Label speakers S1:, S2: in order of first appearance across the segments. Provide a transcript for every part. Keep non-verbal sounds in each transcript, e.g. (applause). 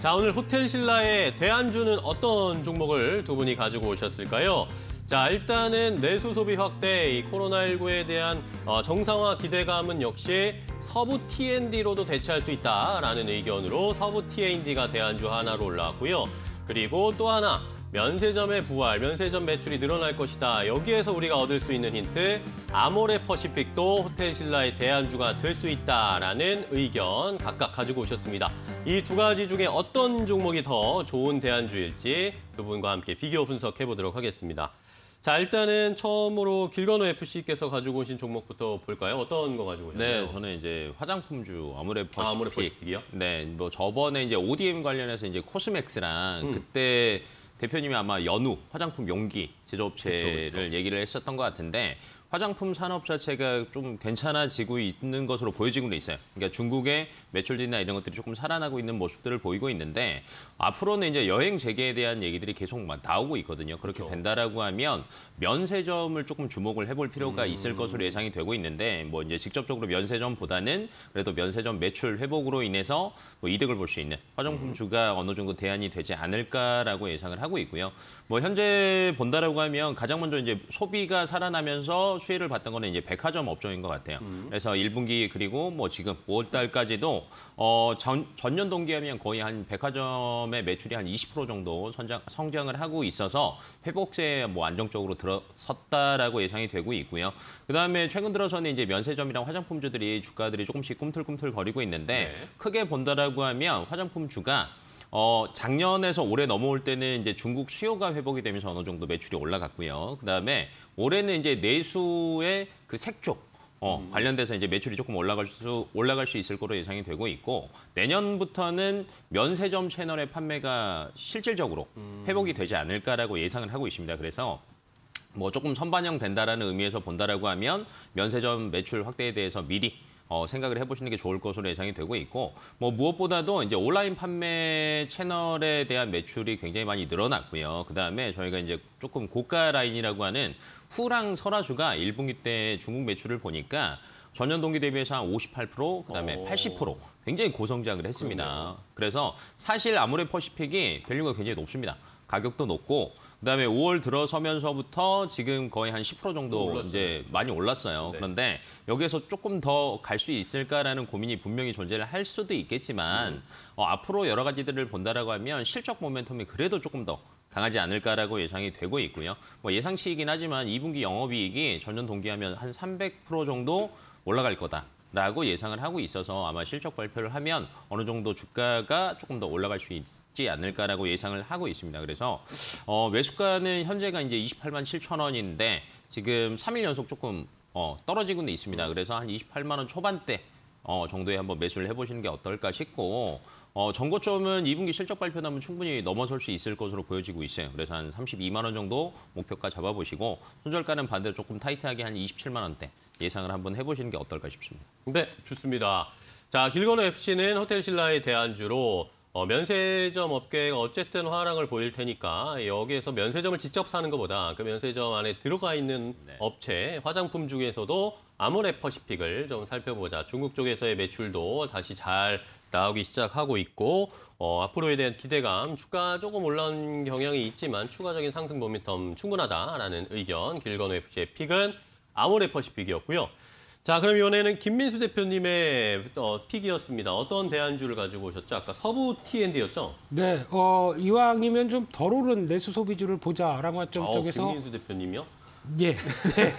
S1: 자, 오늘 호텔 신라의 대안주는 어떤 종목을 두 분이 가지고 오셨을까요? 자, 일단은 내수 소비 확대, 이 코로나19에 대한 어, 정상화 기대감은 역시 서부 T&D로도 대체할 수 있다라는 의견으로 서부 T&D가 대안주 하나로 올라왔고요. 그리고 또 하나, 면세점의 부활, 면세점 매출이 늘어날 것이다. 여기에서 우리가 얻을 수 있는 힌트, 아모레 퍼시픽도 호텔 신라의 대안주가 될 수 있다라는 의견 각각 가지고 오셨습니다. 이 두 가지 중에 어떤 종목이 더 좋은 대안주일지 두 분과 함께 비교 분석해 보도록 하겠습니다. 자, 일단은 처음으로 길건호 FC께서 가지고 오신 종목부터 볼까요? 어떤 거 가지고 오셨나요?
S2: 네, 저는 이제 화장품주 아모레 퍼시픽.
S1: 아, 아모레 퍼시픽이요?
S2: 네, 뭐 저번에 이제 ODM 관련해서 이제 코스맥스랑
S1: 음.
S2: 그때 대표님이 아마 연우 화장품 용기 제조업체를
S1: 그쵸, 그쵸.
S2: 얘기를 했었던 것 같은데 화장품 산업 자체가 좀 괜찮아지고 있는 것으로 보여지고 있어요. 그러니까 중국의 매출이나 이런 것들이 조금 살아나고 있는 모습들을 보이고 있는데 앞으로는 이제 여행 재개에 대한 얘기들이 계속 막 나오고 있거든요. 그렇게
S1: 그쵸.
S2: 된다라고 하면 면세점을 조금 주목을 해볼 필요가
S1: 음.
S2: 있을 것으로 예상이 되고 있는데 뭐 이제 직접적으로 면세점보다는 그래도 면세점 매출 회복으로 인해서 뭐 이득을 볼 수 있는 화장품 주가 어느 정도 대안이 되지 않을까라고 예상을 하고 있고요. 뭐 현재 본다라고 하면 가장 먼저 이제 소비가 살아나면서 수혜를 봤던 거는 이제 백화점 업종인 것 같아요. 그래서 1분기 그리고 뭐 지금 5월 달까지도 어 전, 전년 동기하면 거의 한 백화점의 매출이 한 20% 정도 선장, 성장을 하고 있어서 회복세에 뭐 안정적으로 들어섰다라고 예상이 되고 있고요. 그다음에 최근 들어서는 이제 면세점이랑 화장품주들이 주가들이 조금씩 꿈틀꿈틀 거리고 있는데
S1: 네.
S2: 크게 본다라고 하면 화장품 주가 어, 작년에서 올해 넘어올 때는 이제 중국 수요가 회복이 되면서 어느 정도 매출이 올라갔고요. 그다음에 올해는 이제 내수의 그 색조 어, 관련돼서 이제 매출이 조금 올라갈 수 올라갈 수 있을 거로 예상이 되고 있고 내년부터는 면세점 채널의 판매가 실질적으로 회복이 되지 않을까라고 예상을 하고 있습니다. 그래서 뭐 조금 선반영 된다라는 의미에서 본다라고 하면 면세점 매출 확대에 대해서 미리 어, 생각을 해보시는 게 좋을 것으로 예상이 되고 있고 뭐 무엇보다도 이제 온라인 판매 채널에 대한 매출이 굉장히 많이 늘어났고요. 그 다음에 저희가 이제 조금 고가 라인이라고 하는 후랑 설화수가 1분기 때 중국 매출을 보니까 전년 동기 대비해서 한 58%, 그다음에
S1: 오.
S2: 80% 굉장히 고성장을 했습니다. 그래서 사실 아모레 퍼시픽이 value가 굉장히 높습니다. 가격도 높고 그다음에 5월 들어서면서부터 지금 거의 한 10% 정도
S1: 올랐죠.
S2: 이제 많이 올랐어요.
S1: 네.
S2: 그런데 여기에서 조금 더 갈 수 있을까라는 고민이 분명히 존재를 할 수도 있겠지만
S1: 음.
S2: 어, 앞으로 여러 가지들을 본다라고 하면 실적 모멘텀이 그래도 조금 더 강하지 않을까라고 예상이 되고 있고요. 뭐 예상치이긴 하지만 2분기 영업이익이 전년 동기하면 한 300% 정도 올라갈 거다. 라고 예상을 하고 있어서 아마 실적 발표를 하면 어느 정도 주가가 조금 더 올라갈 수 있지 않을까라고 예상을 하고 있습니다. 그래서 어, 매수가는 현재가 이제 28만 7천 원인데 지금 3일 연속 조금 어, 떨어지고는 있습니다. 그래서 한 28만 원 초반대 어, 정도에 한번 매수를 해보시는 게 어떨까 싶고 어, 전고점은 2분기 실적 발표 나면 충분히 넘어설 수 있을 것으로 보여지고 있어요. 그래서 한 32만 원 정도 목표가 잡아보시고 손절가는 반대로 조금 타이트하게 한 27만 원대 예상을 한번 해보시는 게 어떨까 싶습니다.
S1: 네, 좋습니다. 자, 길건호 FC는 호텔 신라의 대안주로 어, 면세점 업계가 어쨌든 화랑을 보일 테니까 여기에서 면세점을 직접 사는 것보다 그 면세점 안에 들어가 있는
S2: 네.
S1: 업체, 화장품 중에서도 아모레 퍼시픽을 좀 살펴보자. 중국 쪽에서의 매출도 다시 잘 나오기 시작하고 있고 어, 앞으로에 대한 기대감, 주가 조금 올라온 경향이 있지만 추가적인 상승 모멘텀 충분하다라는 의견 길건호 FC의 픽은 아모레 퍼시픽이었고요. 자, 그럼 이번에는 김민수 대표님의 어, 픽이었습니다. 어떤 대안주를 가지고 오셨죠? 아까 서부 T&D였죠?
S3: 네, 어, 이왕이면 좀 덜 오른 내수 소비주를 보자라고 한점
S1: 어,
S3: 쪽에서
S1: 김민수 대표님이요?
S3: 예, (laughs) 네,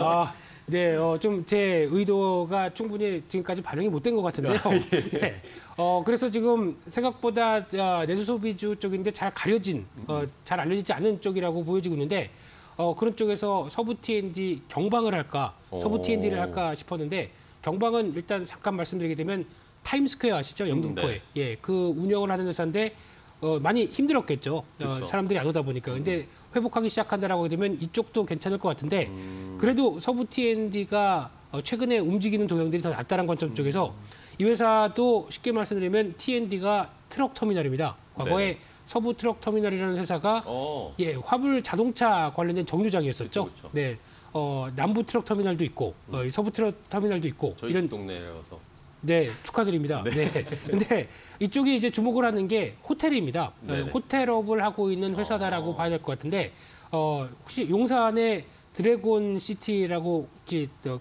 S3: 아, 네, 어, 좀 제 의도가 충분히 지금까지 반영이 못 된 것 같은데요. (laughs) 네, 어, 그래서 지금 생각보다 아, 내수 소비주 쪽인데 잘 가려진, 어, 잘 알려지지 않은 쪽이라고 보여지고 있는데. 어, 그런 쪽에서 서부 T&D 경방을 할까, 서부
S1: 오.
S3: T&D를 할까 싶었는데 경방은 일단 잠깐 말씀드리게 되면 타임스퀘어 아시죠? 영등포에.
S1: 네.
S3: 예, 그 운영을 하는 회사인데 어, 많이 힘들었겠죠. 어. 사람들이 안 오다 보니까. 근데 회복하기 시작한다라고 되면 이쪽도 괜찮을 것 같은데
S1: 음.
S3: 그래도 서부 T&D가 어, 최근에 움직이는 동향들이 더 낫다는 관점 쪽에서 이 회사도 쉽게 말씀드리면 T&D가 트럭 터미널입니다. 과거에
S1: 네.
S3: 서부 트럭 터미널이라는 회사가
S1: 어,
S3: 예, 화물 자동차 관련된 정류장이었었죠.
S1: 그쵸, 그쵸.
S3: 네. 어, 남부 트럭 터미널도 있고 어, 이 서부 트럭 터미널도 있고 우리
S1: 집 동네라서.
S3: 네, 축하드립니다. 네. (laughs) 근데 이쪽이 이제 주목을 하는 게 호텔입니다. 어,
S1: 네네.
S3: 호텔업을 하고 있는 회사다라고
S1: 어.
S3: 봐야 될 것 같은데 어, 혹시 용산에 드래곤 시티라고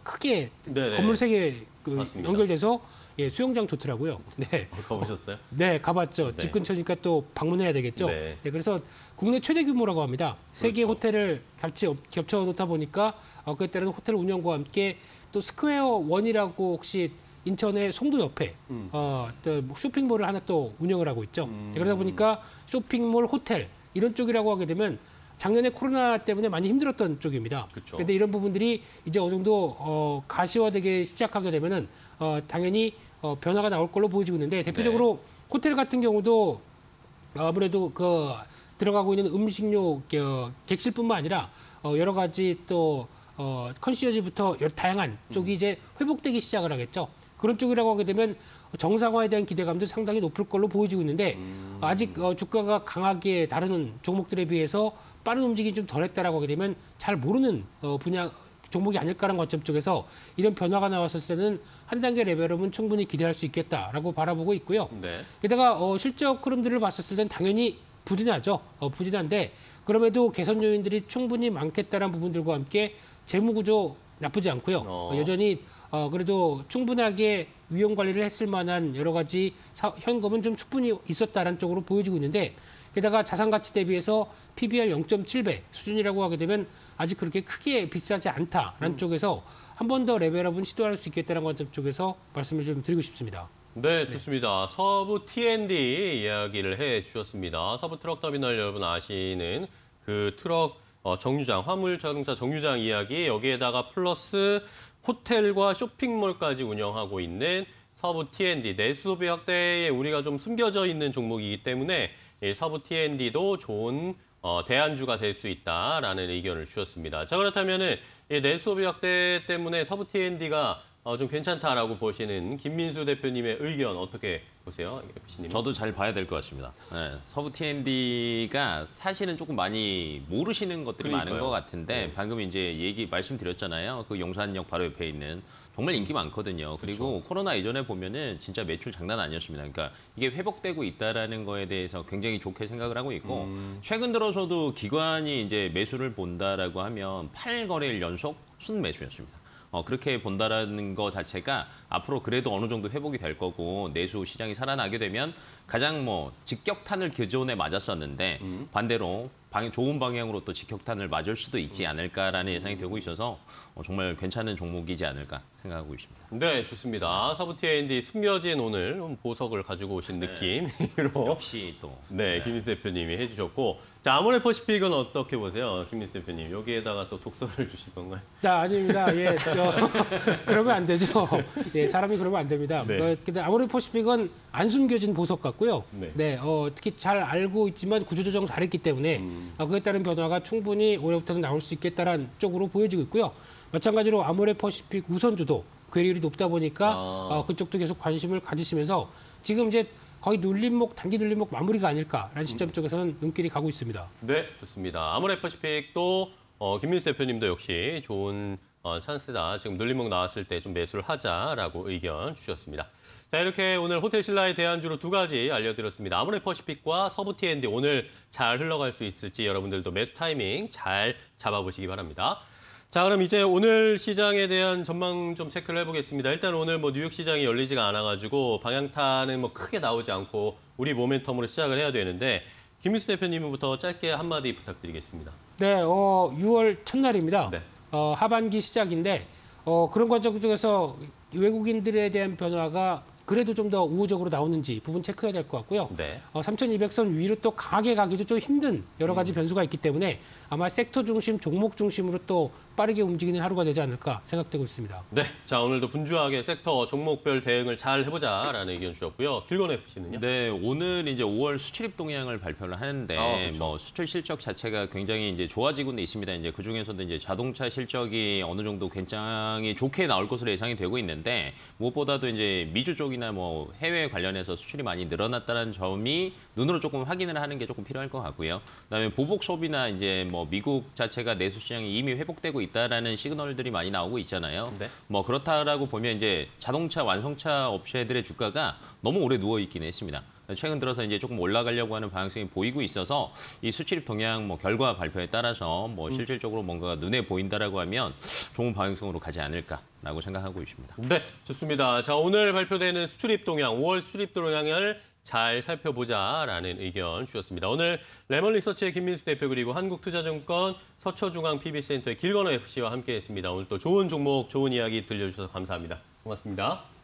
S3: 크게
S1: 네네.
S3: 건물 세 개 그. 연결돼서 예, 수영장 좋더라고요. (laughs) 네.
S1: 어, 가보셨어요?
S3: 네, 가봤죠.
S1: 네.
S3: 집 근처니까 또 방문해야 되겠죠.
S1: 네.
S3: 네, 그래서 국내 최대 규모라고 합니다. 세 개의
S1: 그렇죠.
S3: 호텔을 같이 겹- 겹쳐 놓다 보니까 어, 따른 호텔 운영과 함께 또 스퀘어 원이라고 혹시 인천의 송도 옆에
S1: 음.
S3: 어, 또 쇼핑몰을 하나 또 운영을 하고 있죠. 네, 그러다 보니까 쇼핑몰, 호텔 이런 쪽이라고 하게 되면 작년에 코로나 때문에 많이 힘들었던 쪽입니다.
S1: 그쵸.
S3: 근데 이런 부분들이 이제 어느 정도 어, 가시화되기 시작하게 되면은 어, 당연히 어, 변화가 나올 걸로 보여지고 있는데 대표적으로 호텔 같은 경우도 아무래도 그 들어가고 있는 음식료 어, 객실뿐만 아니라 어, 여러 가지 또 어, 컨시어지부터 여러 다양한 쪽이 이제 회복되기 시작을 하겠죠. 그런 쪽이라고 하게 되면 정상화에 대한 기대감도 상당히 높을 걸로 보여지고 있는데 아직 어, 주가가 강하게 다른 종목들에 비해서 빠른 움직임이 좀 덜했다라고 하게 되면 잘 모르는 어, 분야 종목이 아닐까라는 관점 쪽에서 이런 변화가 나왔을 때는 한 단계 레벨업은 충분히 기대할 수 있겠다라고 바라보고 있고요.
S1: 네.
S3: 게다가 어, 실적 흐름들을 봤었을 땐 당연히 부진하죠. 어, 부진한데 그럼에도 개선 요인들이 충분히 많겠다는 부분들과 함께 재무 구조 나쁘지 않고요.
S1: 어.
S3: 어, 여전히 어, 그래도 충분하게 위험 관리를 했을 만한 여러 가지 사- 현금은 좀 충분히 있었다라는 쪽으로 보여지고 있는데 게다가 자산 가치 대비해서 PBR 0.7배 수준이라고 하게 되면 아직 그렇게 크게 비싸지 않다라는 쪽에서 한 번 더 level up은 시도할 수 있겠다는 관점 쪽에서 말씀을 좀 드리고 싶습니다.
S1: 네, 좋습니다. 서부 T&D 이야기를 해 주셨습니다. 서부 트럭 터미널 여러분 아시는 그 트럭 어, 정류장, 화물 자동차 정류장 이야기 여기에다가 플러스 호텔과 쇼핑몰까지 운영하고 있는 서부 T&D 내수 소비 확대에 우리가 좀 숨겨져 있는 종목이기 때문에 이 서부 T&D도 좋은 어, 대안주가 될 수 있다라는 의견을 주셨습니다. 자 그렇다면은 이 내수 소비 확대 때문에 서부 T&D가 어, 좀 괜찮다라고 보시는 김민수 대표님의 의견 어떻게 보세요, FC님?
S2: 저도 잘 봐야 될 것 같습니다. 네, 서부 T&D가 사실은 조금 많이 모르시는 것들이 많은
S1: 그러니까요.
S2: 것 같은데
S1: 네.
S2: 방금 이제 얘기 말씀드렸잖아요. 그 용산역 바로 옆에 있는 정말 인기 많거든요. 그리고 코로나 이전에 보면은 진짜 매출 장난 아니었습니다. 그러니까 이게 회복되고 있다라는 거에 대해서 굉장히 좋게 생각을 하고 있고
S1: 음.
S2: 최근 들어서도 기관이 이제 매수를 본다라고 하면 8거래일 연속 순매수였습니다. 어, 그렇게 본다라는 거 자체가 앞으로 그래도 어느 정도 회복이 될 거고 내수 시장이 살아나게 되면 가장 뭐 직격탄을 기존에 맞았었는데 반대로 방, 좋은 방향으로 또 직격탄을 맞을 수도 있지 않을까라는 예상이 되고 있어서 어, 정말 괜찮은 종목이지 않을까 생각하고 있습니다.
S1: 네, 좋습니다. 서부 T&D 숨겨진 오늘 보석을 가지고 오신 느낌으로 (laughs)
S2: 역시 또
S1: 네, 김민수 대표님이 해주셨고 자 아모레퍼시픽은 어떻게 보세요, 김민수 대표님? 여기에다가 또 독서를 (laughs) 주실 건가요?
S3: 자, 아닙니다. 예, 저, 그러면 안 되죠. 예, 사람이 그러면 안 됩니다.
S1: 네.
S3: 어, 근데 아모레 퍼시픽은 안 숨겨진 보석 같고 요.
S1: 네.
S3: 어, 특히 잘 알고 있지만 구조조정 잘했기 때문에
S1: 음.
S3: 어, 그에 따른 변화가 충분히 올해부터는 나올 수 있겠다라는 쪽으로 보여지고 있고요. 마찬가지로 아모레 퍼시픽 우선주도 괴리율이 높다 보니까
S1: 아.
S3: 어, 그쪽도 계속 관심을 가지시면서 지금 이제 거의 눌림목, 단기 눌림목 마무리가 아닐까라는 시점 쪽에서는 눈길이 가고 있습니다.
S1: 네, 좋습니다. 아모레퍼시픽도 어, 김민수 대표님도 역시 좋은 어, 찬스다. 지금 눌림목 나왔을 때 좀 매수를 하자라고 의견 주셨습니다. 자, 이렇게 오늘 호텔 신라의 대안주로 두 가지 알려드렸습니다. 아모레 퍼시픽과 서부 T&D 오늘 잘 흘러갈 수 있을지 여러분들도 매수 타이밍 잘 잡아보시기 바랍니다. 자, 그럼 이제 오늘 시장에 대한 전망 좀 체크를 해보겠습니다. 일단 오늘 뭐 뉴욕 시장이 열리지가 않아가지고 방향타는 뭐 크게 나오지 않고 우리 모멘텀으로 시작을 해야 되는데 김민수 대표님부터 짧게 한마디 부탁드리겠습니다.
S3: 네, 어, 6월 첫날입니다.
S1: 네.
S3: 어, 하반기 시작인데 어, 그런 관점 쪽에서 외국인들에 대한 변화가 그래도 좀 더 우호적으로 나오는지 부분 체크해야 될 것 같고요.
S1: 네.
S3: 어, 3,200선 위로 또 강하게 가기도 좀 힘든 여러 가지 변수가 있기 때문에 아마 섹터 중심, 종목 중심으로 또 빠르게 움직이는 하루가 되지 않을까 생각되고 있습니다.
S1: 네. 자, 오늘도 분주하게 섹터 종목별 대응을 잘 해보자라는 의견 주셨고요. 길건 FC는요?
S2: 네, 오늘 이제 5월 수출입 동향을 발표를 하는데
S1: 아, 그렇죠.
S2: 뭐 수출 실적 자체가 굉장히 이제 좋아지고는 있습니다. 이제 그 중에서도 이제 자동차 실적이 어느 정도 굉장히 좋게 나올 것으로 예상이 되고 있는데 무엇보다도 이제 미주 쪽이나 뭐 해외 관련해서 수출이 많이 늘어났다는 점이 눈으로 조금 확인을 하는 게 조금 필요할 것 같고요. 그다음에 보복 소비나 이제 뭐 미국 자체가 내수 시장이 이미 회복되고 있다라는 시그널들이 많이 나오고 있잖아요.
S1: 네.
S2: 뭐 그렇다라고 보면 이제 자동차 완성차 업체들의 주가가 너무 오래 누워 있긴 했습니다. 최근 들어서 이제 조금 올라가려고 하는 방향성이 보이고 있어서 이 수출입 동향 뭐 결과 발표에 따라서 뭐 실질적으로 뭔가가 눈에 보인다라고 하면 좋은 방향성으로 가지 않을까라고 생각하고 있습니다.
S1: 네, 좋습니다. 자, 오늘 발표되는 수출입 동향, 5월 수출입 동향을 잘 살펴보자라는 의견 주셨습니다. 오늘 레몬 리서치의 김민수 대표 그리고 한국투자증권 서초중앙 PB센터의 길건호 FC와 함께했습니다. 오늘 또 좋은 종목, 좋은 이야기 들려주셔서 감사합니다. 고맙습니다.